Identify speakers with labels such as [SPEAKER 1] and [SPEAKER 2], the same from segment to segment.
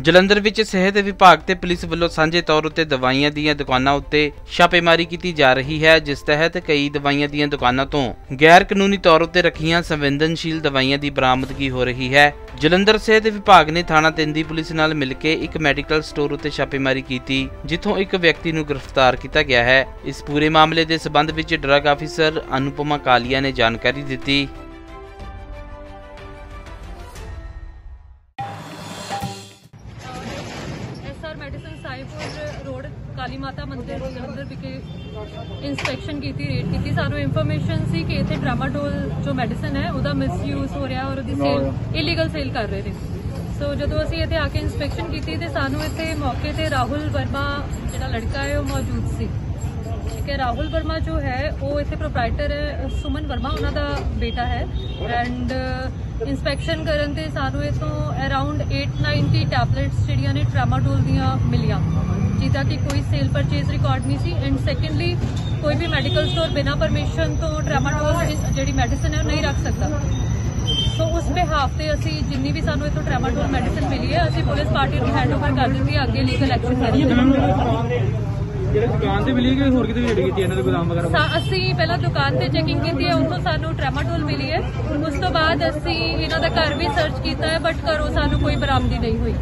[SPEAKER 1] ਜਲੰਧਰ ਵਿੱਚ ਸਿਹਤ ਵਿਭਾਗ ਤੇ ਪੁਲਿਸ ਵੱਲੋਂ ਸਾਂਝੇ ਤੌਰ ਉੱਤੇ ਦਵਾਈਆਂ ਦੀਆਂ ਦੁਕਾਨਾਂ ਉੱਤੇ ਛਾਪੇਮਾਰੀ ਕੀਤੀ ਜਾ ਰਹੀ ਹੈ, ਜਿਸ ਤਹਿਤ ਕਈ ਦਵਾਈਆਂ ਦੀਆਂ ਦੁਕਾਨਾਂ ਤੋਂ ਗੈਰ ਕਾਨੂੰਨੀ ਤੌਰ ਉੱਤੇ ਰੱਖੀਆਂ ਸੰਵੇਦਨਸ਼ੀਲ ਦਵਾਈਆਂ ਦੀ ਬਰਾਮਦਗੀ ਹੋ ਰਹੀ ਹੈ। ਜਲੰਧਰ ਸਿਹਤ ਵਿਭਾਗ ਨੇ ਥਾਣਾ ਤਿੰਦੀ ਪੁਲਿਸ ਨਾਲ ਮਿਲ ਕੇ ਇੱਕ ਮੈਡੀਕਲ ਸਟੋਰ ਉੱਤੇ ਛਾਪੇਮਾਰੀ ਕੀਤੀ, ਜਿੱਥੋਂ ਇੱਕ ਵਿਅਕਤੀ ਨੂੰ ਗ੍ਰਿਫਤਾਰ ਕੀਤਾ ਗਿਆ ਹੈ। ਇਸ ਪੂਰੇ ਮਾਮਲੇ ਦੇ ਸਬੰਧ ਵਿੱਚ ਡਰੱਗ ਅਫੀਸਰ ਅਨੁਪਮਾ ਕਾਲੀਆ ਨੇ ਜਾਣਕਾਰੀ ਦਿੱਤੀ।
[SPEAKER 2] ਕਾਲੀ ਮਾਤਾ ਮੰਦਿਰ ਜਲੰਧਰ ਵਿਖੇ ਇਨਸਪੈਕਸ਼ਨ ਕੀਤੀ ਰੇਡ ਕੀਤੀ। ਸਾਨੂੰ ਇਨਫੋਰਮੇਸ਼ਨ ਸੀ ਕਿ ਇੱਥੇ ਟਰਾਮਾਡੋਲ ਜੋ ਮੈਡੀਸਨ ਹੈ ਉਹਦਾ ਮਿਸਯੂਜ਼ ਹੋ ਰਿਹਾ ਔਰ ਉਹਦੀ ਸੇਲ ਇਲੀਗਲ ਸੇਲ ਕਰ ਰਹੇ ਨੇ। ਸੋ ਜਦੋਂ ਅਸੀਂ ਇੱਥੇ ਆ ਕੇ ਇਨਸਪੈਕਸ਼ਨ ਕੀਤੀ ਤੇ ਸਾਨੂੰ ਇੱਥੇ ਮੌਕੇ ਤੇ ਰਾਹੁਲ ਵਰਮਾ ਜਿਹੜਾ ਲੜਕਾ ਹੈ ਉਹ ਮੌਜੂਦ ਸੀ। ਹੈ ਰਾਹੁਲ ਵਰਮਾ ਜੋ ਹੈ ਉਹ ਇੱਥੇ ਪ੍ਰੋਪਰਾਈਟਰ ਹੈ ਸੁਮਨ ਵਰਮਾ ਉਹਨਾਂ ਦਾ ਬੇਟਾ ਹੈ। ਐਂਡ ਇਨਸਪੈਕਸ਼ਨ ਕਰਨ ਤੇ ਸਾਨੂੰ ਇਥੋਂ ਅਰਾਊਂਡ 890 ਟੈਬਲੇਟਸ ਜਿਹੜੀਆਂ ਨੇ ਟਰਾਮਾਡੋਲ ਦੀਆਂ ਮਿਲੀਆਂ। ਜਿਹਦਾ ਕਿ ਕੋਈ ਸੇਲ ਪਰਚੇਸ ਰਿਕਾਰਡ ਨਹੀਂ ਸੀ। ਐਂਡ ਸੈਕੰਡਲੀ ਕੋਈ ਵੀ ਮੈਡੀਕਲ ਸਟੋਰ ਬਿਨਾਂ ਪਰਮਿਸ਼ਨ ਤੋਂ ਟਰਾਮਾਡੋਲ ਜਿਹੜੀ ਮੈਡੀਸਨ ਹੈ ਉਹ ਨਹੀਂ ਰੱਖ ਸਕਦਾ। ਸੋ ਉਸ ਬਿਹਾਫ ਤੇ ਅਸੀਂ ਜਿੰਨੀ ਵੀ ਸਾਨੂੰ ਇਥੋਂ ਟਰਾਮਾਡੋਲ ਮੈਡੀਸਨ ਮਿਲੀ ਹੈ ਅਸੀਂ ਪੁਲਿਸ ਪਾਰਟੀ ਨੂੰ ਹੈਂਡਓਵਰ ਕਰ ਦਿੱਤੀ ਹੈ ਅੱਗੇ ਲੀਗਲ ਐਕਸ਼ਨ ਕਰਾਂਗੇ
[SPEAKER 3] ਜਿਹੜੇ ਦੁਕਾਨ ਤੇ ਮਿਲੀ ਕਿ ਹੋਰ ਕਿਤੇ ਵੀ ਜਿਹੜੀ ਕੀਤੀ ਇਹਨਾਂ ਦੇ ਗੋਦਾਮ ਵਗੈਰਾ?
[SPEAKER 2] ਅਸੀਂ ਪਹਿਲਾਂ ਦੁਕਾਨ ਤੇ ਚੈਕਿੰਗ ਕੀਤੀ ਹੈ ਉੱਥੋਂ ਸਾਨੂੰ ਟ੍ਰੈਮਾਡੋਲ ਮਿਲੀ ਹੈ। ਉਸ ਤੋਂ ਬਾਅਦ ਅਸੀਂ ਇਹਨਾਂ ਦਾ ਘਰ ਵੀ ਸਰਚ ਕੀਤਾ ਹੈ ਬਟ ਘਰੋਂ ਸਾਨੂੰ ਕੋਈ ਬਰਾਮਦੀ ਨਹੀਂ ਹੋਈ।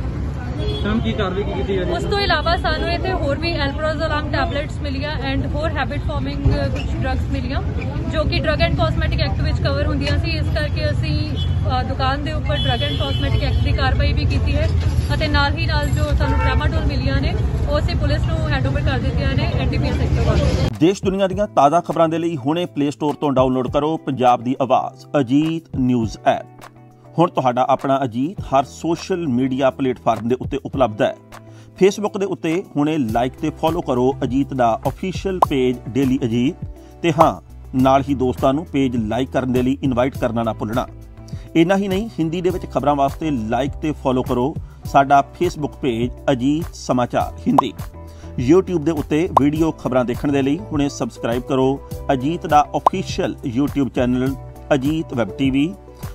[SPEAKER 3] ਤਾਂ ਕੀ ਕਾਰਵਾਈ ਕੀ ਕੀਤੀ ਜਾ ਰਹੀ
[SPEAKER 2] ਉਸ ਤੋਂ ਇਲਾਵਾ ਸਾਨੂੰ ਇੱਥੇ ਹੋਰ ਵੀ ਐਲਪਰੋਜ਼ੋਲਾਮ ਟੈਬਲੇਟਸ ਮਿਲੀਆਂ ਐਂਡ ਹੋਰ ਹੈਬਿਟ ਫਾਰਮਿੰਗ ਕੁਝ ਡਰੱਗਸ ਮਿਲੀਆਂ ਜੋ ਕਿ ਡਰੱਗ ਐਂਡ ਕਾਸਮੈਟਿਕ ਐਕਟ ਵਿੱਚ ਕਵਰ ਹੁੰਦੀਆਂ ਸੀ। ਇਸ ਕਰਕੇ ਅਸੀਂ ਦੁਕਾਨ ਦੇ ਉੱਪਰ ਡਰੱਗ ਐਂਡ ਕਾਸਮੈਟਿਕ ਐਕਟ ਦੀ ਕਾਰਵਾਈ ਵੀ ਕੀਤੀ ਹੈ ਅਤੇ ਨਾਲ ਹੀ ਨਾਲ ਜੋ ਸਾਨੂੰ ਟ੍ਰੈਮਾਡੋਲ ਮਿਲੀਆਂ ਨੇ ਉਹ ਅਸੀਂ ਪੁਲਿਸ ਨੂੰ ਹੈਂਡਓਵਰ ਕਰ ਦਿੱਤੀਆਂ ਨੇ ਐਨਡੀਪੀਐਸ ਸੈਕਟਰ ਵੱਲੋਂ।
[SPEAKER 4] ਦੇਸ਼ ਦੁਨੀਆ ਦੀਆਂ ਤਾਜ਼ਾ ਖਬਰਾਂ ਦੇ ਲਈ ਹੁਣੇ ਪਲੇ ਸਟੋਰ ਤੋਂ ਡਾਊਨਲੋਡ ਕਰੋ ਪੰਜਾਬ ਦੀ ਆਵਾਜ਼ ਅਜੀਤ ਨਿਊਜ਼ ਐਪ ਹੁਣ ਤੁਹਾਡਾ ਆਪਣਾ ਅਜੀਤ ਹਰ ਸੋਸ਼ਲ ਮੀਡੀਆ ਪਲੇਟਫਾਰਮ ਦੇ ਉੱਤੇ ਉਪਲਬਧ ਹੈ। ਫੇਸਬੁੱਕ ਦੇ ਉੱਤੇ ਹੁਣੇ ਲਾਈਕ ਤੇ ਫੋਲੋ ਕਰੋ ਅਜੀਤ ਦਾ ਅਫੀਸ਼ੀਅਲ ਪੇਜ ਡੇਲੀ ਅਜੀਤ ਤੇ ਹਾਂ, ਨਾਲ ਹੀ ਦੋਸਤਾਂ ਨੂੰ ਪੇਜ ਲਾਈਕ ਕਰਨ ਦੇ ਲਈ ਇਨਵਾਈਟ ਕਰਨਾ ਨਾ ਭੁੱਲਣਾ। ਇੰਨਾ ਹੀ ਨਹੀਂ, ਹਿੰਦੀ ਦੇ ਵਿੱਚ ਖਬਰਾਂ ਵਾਸਤੇ ਲਾਈਕ ਤੇ ਫੋਲੋ ਕਰੋ ਸਾਡਾ ਫੇਸਬੁੱਕ ਪੇਜ ਅਜੀਤ ਸਮਾਚਾਰ ਹਿੰਦੀ। YouTube ਦੇ ਉੱਤੇ ਵੀਡੀਓ ਖਬਰਾਂ ਦੇਖਣ ਦੇ ਲਈ ਹੁਣੇ ਸਬਸਕ੍ਰਾਈਬ ਕਰੋ ਅਜੀਤ ਦਾ official YouTube channel Ajit web TV